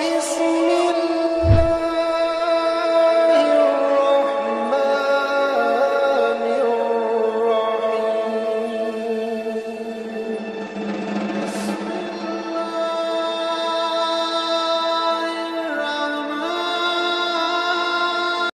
باسمي